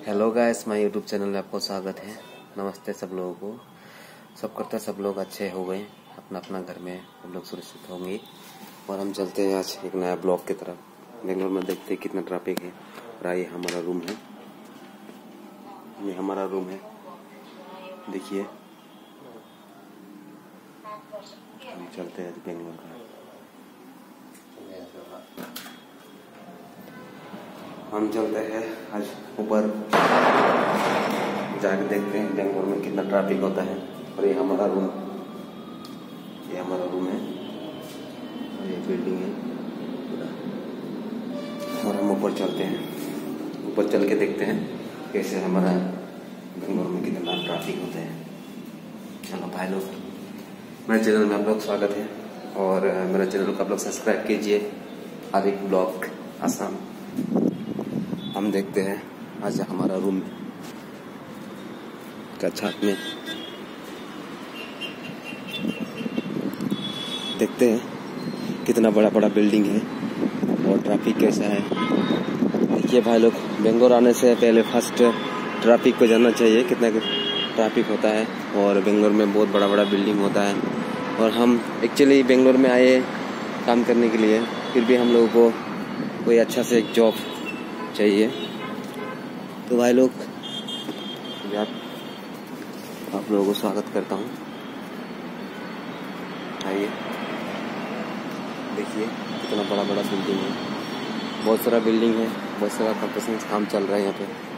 Hello guys my YouTube channel में आपको स्वागत है। नमस्ते सब लोगों को। सब करता सब लोग अच्छे हो गए। अपना अपना घर में हम लोग सुरक्षित होंगे। और हम चलते हैं आज एक नया ब्लॉक की तरफ़। बेंगलोर में देखते हैं कितना ट्रैफ़िक है। और ये हमारा रूम है। ये हमारा रूम है। देखिए। हम चलते हैं बेंगलोर का। हम चलते हैं आज ऊपर। जाके देखते हैं बेंगलोर में कितना ट्रैफ़िक होता है। और ये हमारा रूम ये हमारा रूम है। और ये बिल्डिंग है। और हम ऊपर चलते हैं। ऊपर चल के देखते हैं कैसे हमारा बेंगलोर में कितना ट्रैफ़िक होता है। चलो भाई लोग, मेरे चैनल में आप लोग स्वागत है। और मेरे चैनल को आप लोग सब्सक्राइब कीजिए। आरिक ब्लॉग आसाम हम देखते हैं आज हमारा रूम का छत में। देखते हैं कितना बड़ा बड़ा बिल्डिंग है और ट्रैफ़िक कैसा है। देखिए भाई लोग बेंगलोर आने से पहले फ़र्स्ट ट्रैफ़िक को जानना चाहिए कितना ट्रैफ़िक होता है और बेंगलोर में बहुत बड़ा बड़ा बिल्डिंग होता है। और हम एक्चुअली बेंगलोर में आए काम करने के लिए, फिर भी हम लोगों को कोई अच्छा से एक जॉब चाहिए। तो भाई लोग यार आप लोगों को स्वागत करता हूँ। आइए। देखिए, कितना बड़ा बड़ा बिल्डिंग है। बहुत सारा बिल्डिंग है, बहुत सारा कंस्ट्रक्शन काम चल रहा है यहाँ पे।